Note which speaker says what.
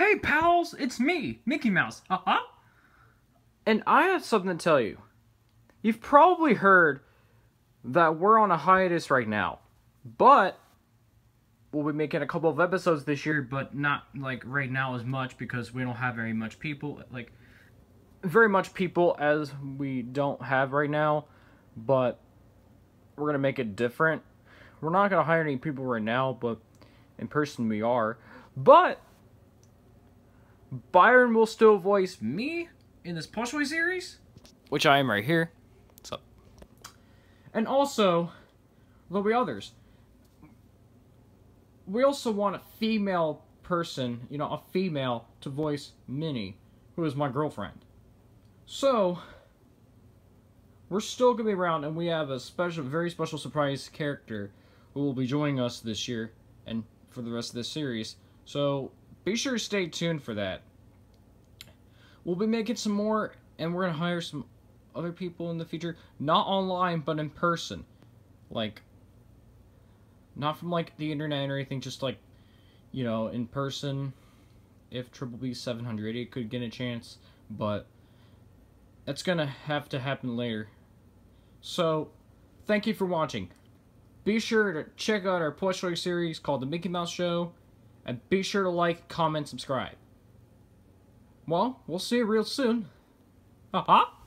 Speaker 1: Hey pals, it's me, Mickey Mouse. Uh huh.
Speaker 2: And I have something to tell you. You've probably heard that we're on a hiatus right now, but we'll be making a couple of episodes this year,
Speaker 1: But not like right now as much because we don't have very much people. Like,
Speaker 2: very much people as we don't have right now, but we're gonna make it different. We're not gonna hire any people right now, but in person we are. But Byron will still voice
Speaker 1: me in this Plush Toy series?
Speaker 2: which I am right here. So
Speaker 1: And also, there'll be others. We also want a female person, you know, a female to voice Minnie, who is my girlfriend. So, we're still gonna be around, and we have a special, very special surprise character who will be joining us this year and for the rest of this series. So, be sure to stay tuned for that. We'll be making some more, and we're gonna hire some other people in the future, not online, but in person. Like, not from like the internet or anything, just like, you know, in person. If Triple B 780 could get a chance, but that's gonna have to happen later. So, thank you for watching. Be sure to check out our plush toy series called The Mickey Mouse Show, and be sure to like, comment, subscribe. Well, we'll see you real soon. Ha!